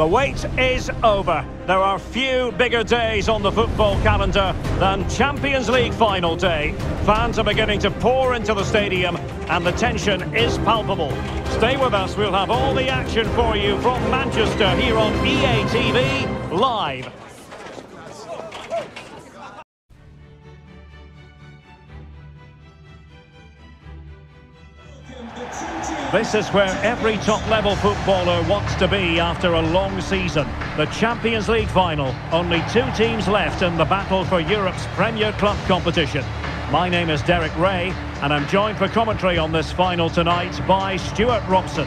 The wait is over. There are few bigger days on the football calendar than Champions League final day. Fans are beginning to pour into the stadium and the tension is palpable. Stay with us, we'll have all the action for you from Manchester here on EA TV, live. This is where every top-level footballer wants to be after a long season. The Champions League final. Only two teams left in the battle for Europe's Premier Club competition. My name is Derek Ray, and I'm joined for commentary on this final tonight by Stuart Robson.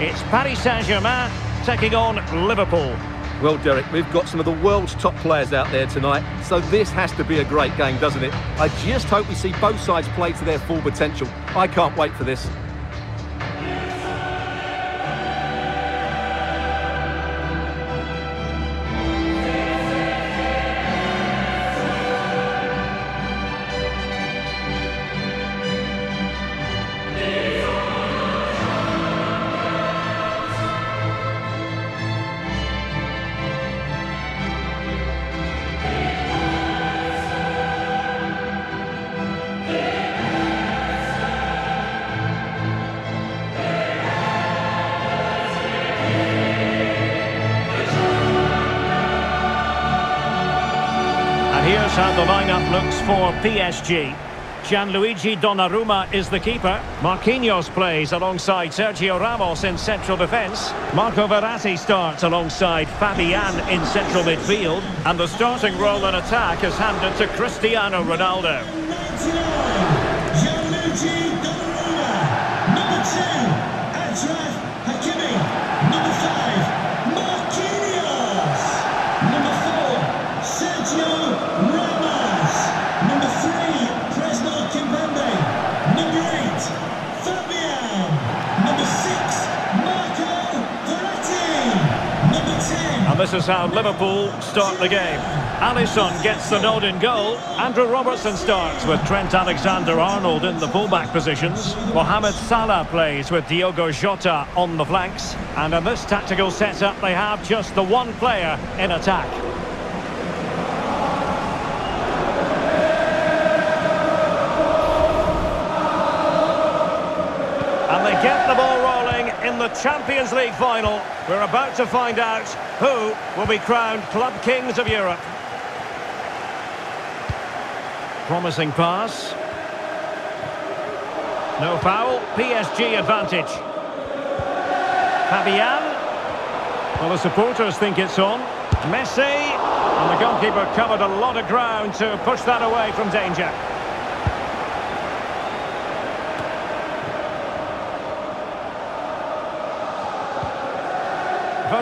It's Paris Saint-Germain taking on Liverpool. Well, Derek, we've got some of the world's top players out there tonight, so this has to be a great game, doesn't it? I just hope we see both sides play to their full potential. I can't wait for this. Looks for PSG. Gianluigi Donnarumma is the keeper. Marquinhos plays alongside Sergio Ramos in central defence. Marco Verratti starts alongside Fabian in central midfield. And the starting role in attack is handed to Cristiano Ronaldo. This is how Liverpool start the game. Alisson gets the nod in goal. Andrew Robertson starts with Trent Alexander-Arnold in the fullback positions. Mohamed Salah plays with Diogo Jota on the flanks. And in this tactical setup, they have just the one player in attack. The Champions League final. We're about to find out who will be crowned Club Kings of Europe. Promising pass. No foul. PSG advantage. Fabian. Well, the supporters think it's on. Messi. And the goalkeeper covered a lot of ground to push that away from danger.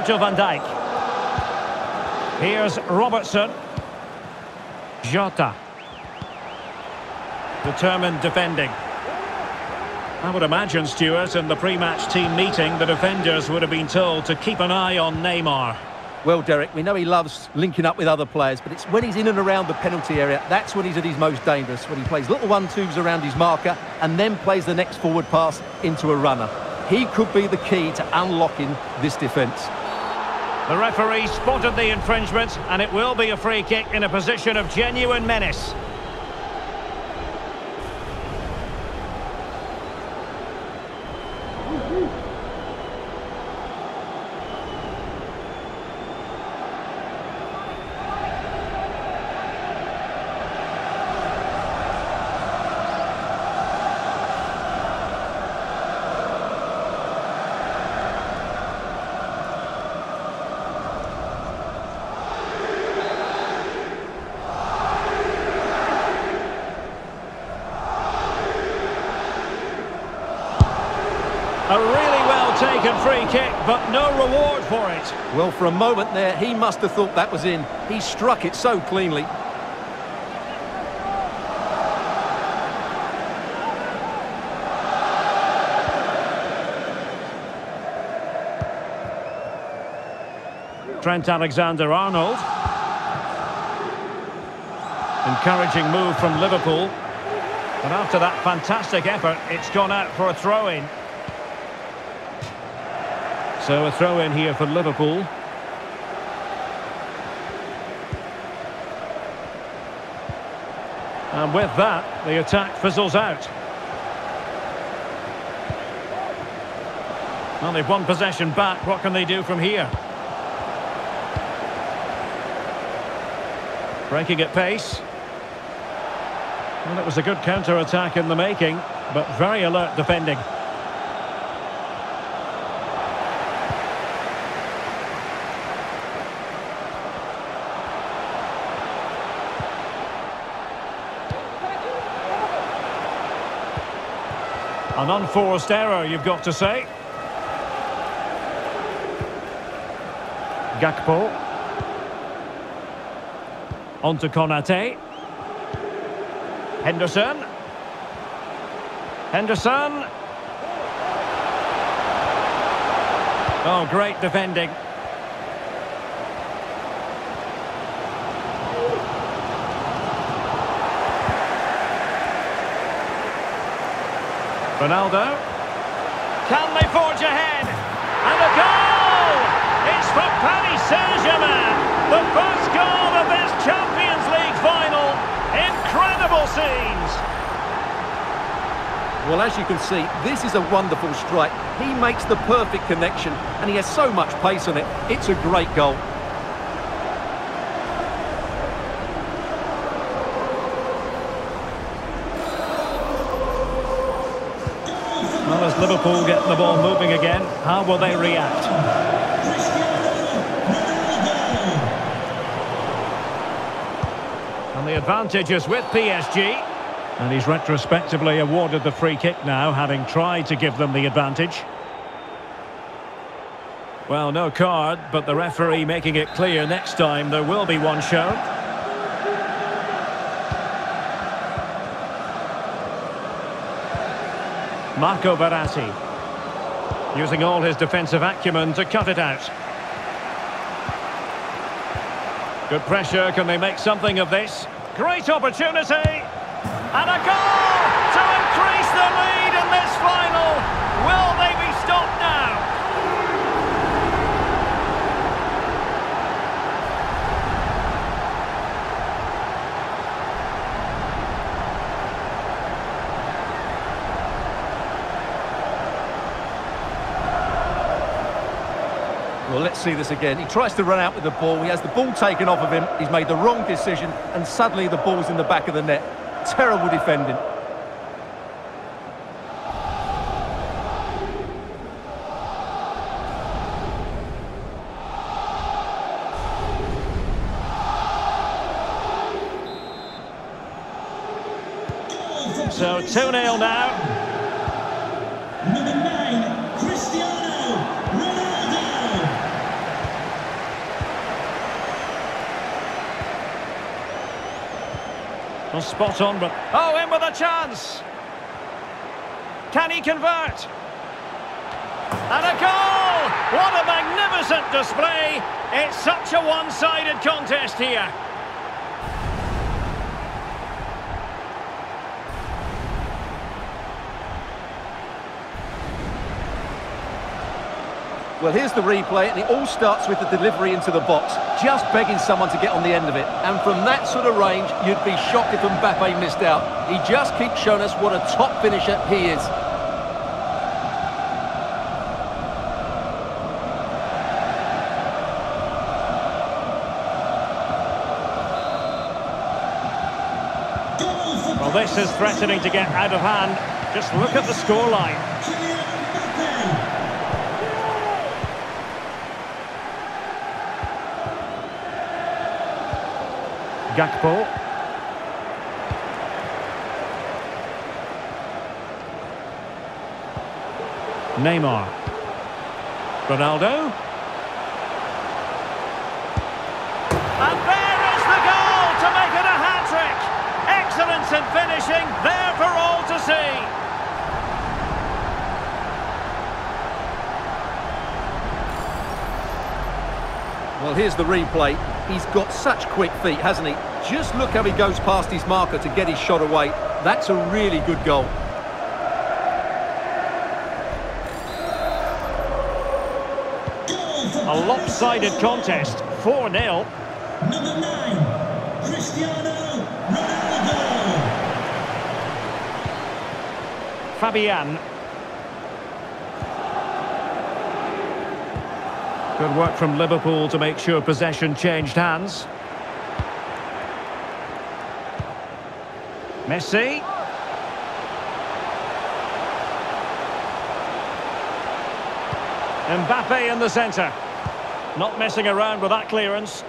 Virgil van Dijk. Here's Robertson. Jota. Determined defending. I would imagine, Stuart, in the pre-match team meeting, the defenders would have been told to keep an eye on Neymar. Well, Derek, we know he loves linking up with other players, but it's when he's in and around the penalty area, that's when he's at his most dangerous, when he plays little one-twos around his marker and then plays the next forward pass into a runner. He could be the key to unlocking this defence. The referee spotted the infringement, and it will be a free kick in a position of genuine menace. A really well taken free kick, but no reward for it. Well, for a moment there, he must have thought that was in. He struck it so cleanly. Trent Alexander-Arnold. Encouraging move from Liverpool. And after that fantastic effort, it's gone out for a throw-in. So a throw in here for Liverpool. And with that, the attack fizzles out. Well, they've won possession back. What can they do from here? Breaking at pace. Well, it was a good counter-attack in the making, but very alert defending. An unforced error, you've got to say. Gakpo. On to Konate. Henderson. Henderson. Oh, great defending. Ronaldo. Can they forge ahead? And a goal! It's for Paris Saint-Germain. The first goal of this Champions League final. Incredible scenes. Well, as you can see, this is a wonderful strike. He makes the perfect connection, and he has so much pace on it. It's a great goal. Liverpool get the ball moving again, how will they react? And the advantage is with PSG. And he's retrospectively awarded the free kick now, having tried to give them the advantage. Well, no card, but the referee making it clear next time there will be one shown. Marco Verratti. Using all his defensive acumen to cut it out. Good pressure, can they make something of this? Great opportunity! And a goal to increase the lead in this final! Will they be stopped now? Well, let's see this again. He tries to run out with the ball. He has the ball taken off of him. He's made the wrong decision, and suddenly the ball's in the back of the net. Terrible defending. So 2-0 now. Number nine, Cristiano Ronaldo. Well, spot on, but... Oh, in with a chance! Can he convert? And a goal! What a magnificent display! It's such a one-sided contest here. Well, here's the replay, and it all starts with the delivery into the box, just begging someone to get on the end of it. And from that sort of range, you'd be shocked if Mbappe missed out. He just keeps showing us what a top finisher he is. Well, this is threatening to get out of hand. Just look at the scoreline. Gakpo. Neymar. Ronaldo. And there is the goal to make it a hat-trick. Excellence in finishing, there for all to see. here's the replay. He's got such quick feet, hasn't he? Just look how he goes past his marker to get his shot away. That's a really good goal. A lopsided contest, 4-0. Number 9, Cristiano Ronaldo. Fabian Good work from Liverpool to make sure possession changed hands. Messi. Mbappe in the centre. Not messing around with that clearance.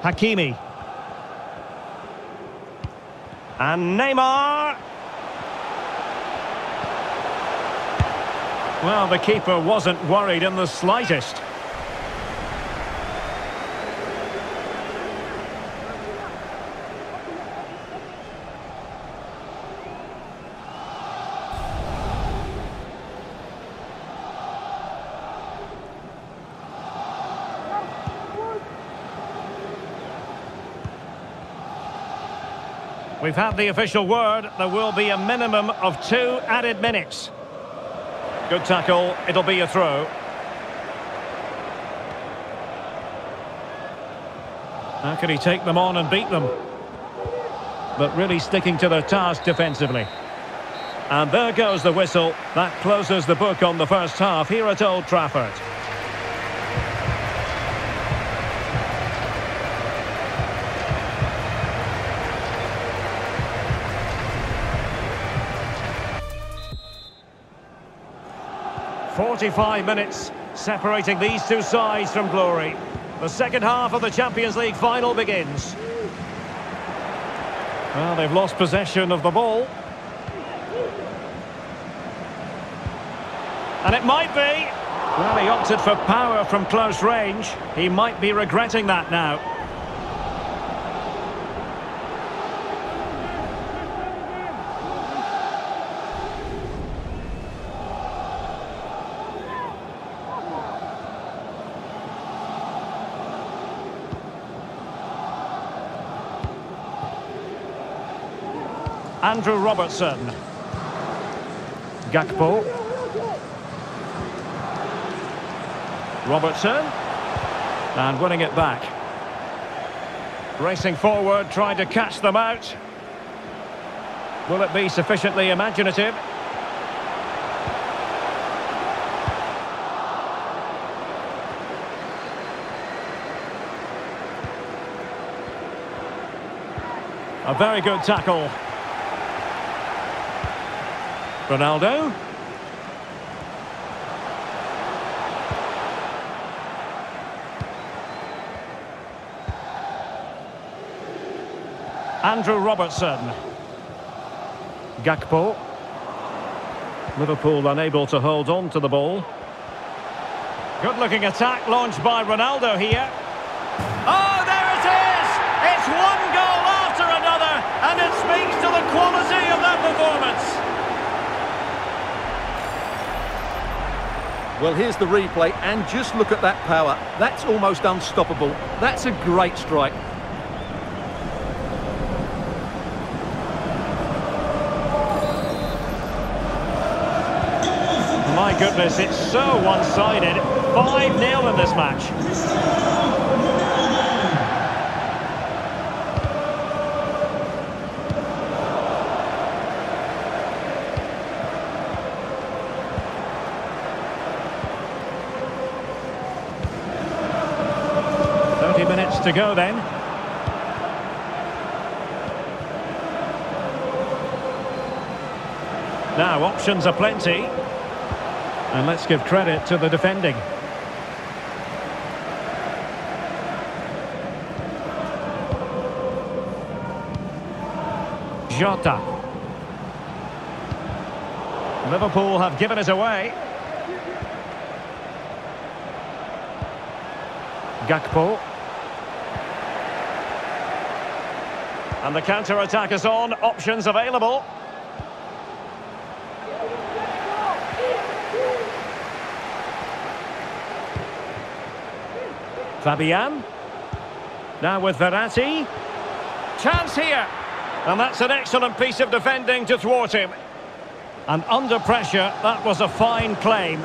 Hakimi. And Neymar. Well, the keeper wasn't worried in the slightest. We've had the official word. There will be a minimum of two added minutes. Good tackle. It'll be a throw. How can he take them on and beat them? But really sticking to their task defensively. And there goes the whistle. That closes the book on the first half here at Old Trafford. Forty-five minutes separating these two sides from glory. The second half of the Champions League final begins. Well, they've lost possession of the ball. And it might be. Well, he opted for power from close range. He might be regretting that now. Andrew Robertson. Gakpo. Robertson. And winning it back. Racing forward, trying to catch them out. Will it be sufficiently imaginative? A very good tackle. Ronaldo. Andrew Robertson. Gakpo. Liverpool unable to hold on to the ball. Good-looking attack launched by Ronaldo here. Oh, there it is! It's one goal after another, and it speaks to the quality of that performance. Well, here's the replay, and just look at that power. That's almost unstoppable. That's a great strike. My goodness, it's so one-sided. 5-0 in this match. Thirty minutes to go then. Now, options are plenty. And let's give credit to the defending. Jota. Liverpool have given it away. Gakpo. And the counter-attack is on. Options available. Fabian. Now with Verratti. Chance here. And that's an excellent piece of defending to thwart him. And under pressure, that was a fine claim.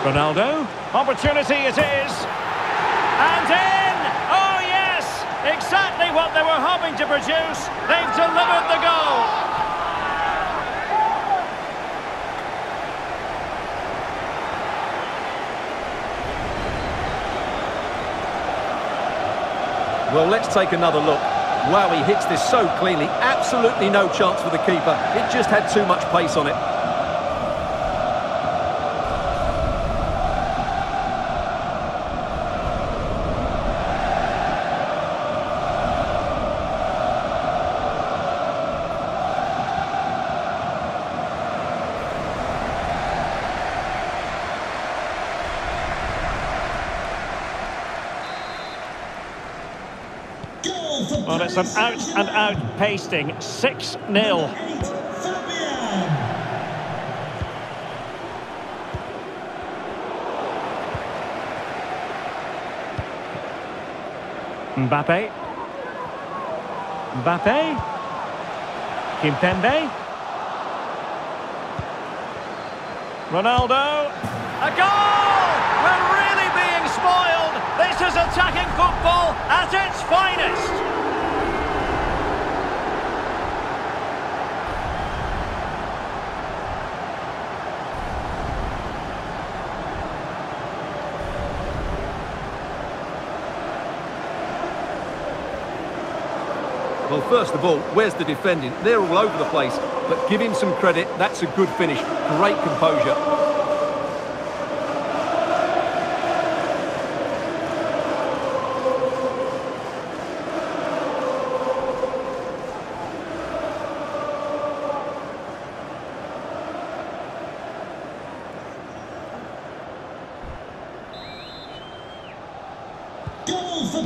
Ronaldo. Opportunity it is. And in! Oh yes! Exactly what they were hoping to produce. They've delivered the goal. Well, let's take another look. Wow, he hits this so cleanly. Absolutely no chance for the keeper. It just had too much pace on it. Well, it's an out-and-out pasting. 6-0. Eight, Fabian. Mbappe. Mbappe. Kimpembe. Ronaldo. A goal! We're really being spoiled. This is attacking football at its finest. First of all, where's the defending? They're all over the place. But give him some credit. That's a good finish. Great composure.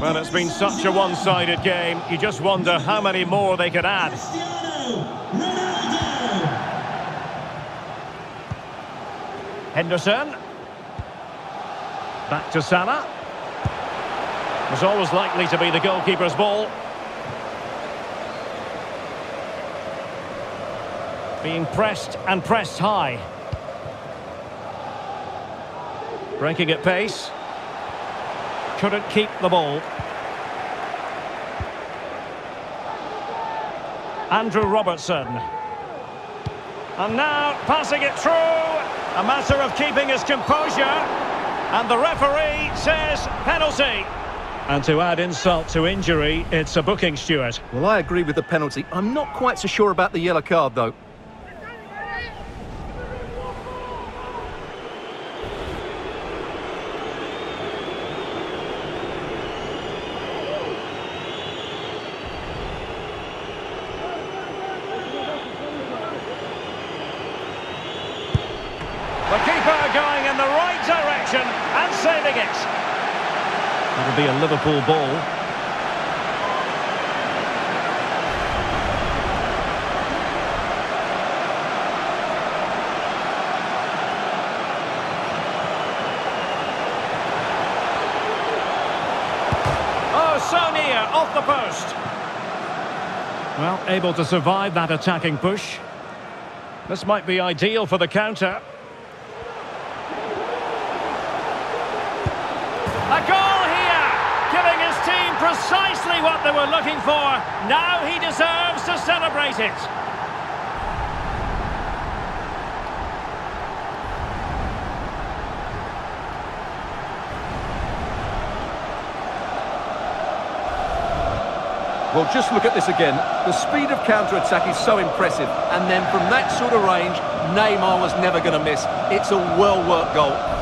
Well, it's been such a one-sided game. You just wonder how many more they could add. Henderson. Back to Salah. Was always likely to be the goalkeeper's ball. Being pressed and pressed high. Breaking at pace. Couldn't keep the ball. Andrew Robertson. And now passing it through. A matter of keeping his composure. And the referee says penalty. And to add insult to injury, it's a booking, Stuart. Well, I agree with the penalty. I'm not quite so sure about the yellow card, though. The keeper going in the right direction and saving it. That'll be a Liverpool ball. Oh, off the post. Well, able to survive that attacking push. This might be ideal for the counter. Precisely what they were looking for. Now he deserves to celebrate it. Well, just look at this again. The speed of counter-attack is so impressive. And then from that sort of range, Neymar was never going to miss. It's a well-worked goal.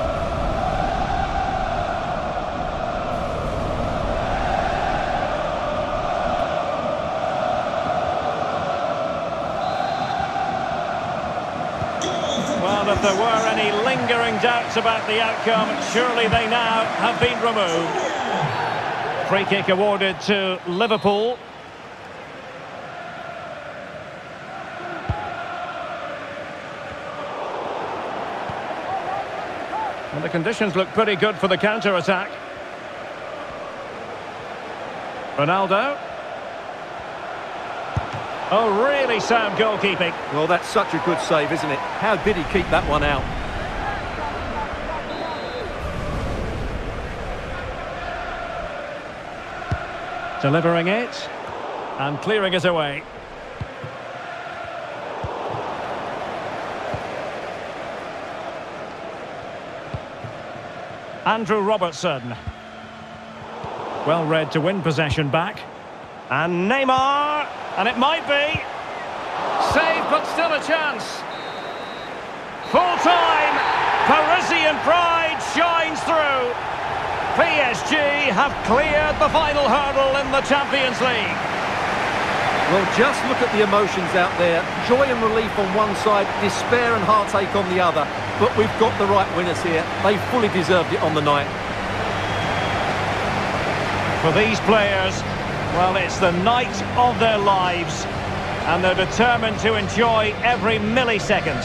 Doubts about the outcome, surely they now have been removed. Free kick awarded to Liverpool. And the conditions look pretty good for the counter-attack. Ronaldo. Oh, really sound goalkeeping. Well, that's such a good save, isn't it? How did he keep that one out? Delivering it. And clearing it away. Andrew Robertson. Well read to win possession back. And Neymar. And it might be. Saved, but still a chance. Full time. Parisian pride shines through. PSG have cleared the final hurdle in the Champions League. Well, just look at the emotions out there. Joy and relief on one side, despair and heartache on the other. But we've got the right winners here. They fully deserved it on the night. For these players, well, it's the night of their lives. And they're determined to enjoy every millisecond.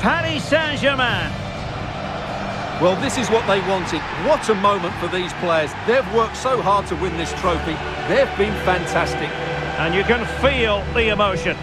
Paris Saint-Germain. Well, this is what they wanted. What a moment for these players. They've worked so hard to win this trophy. They've been fantastic. And you can feel the emotion.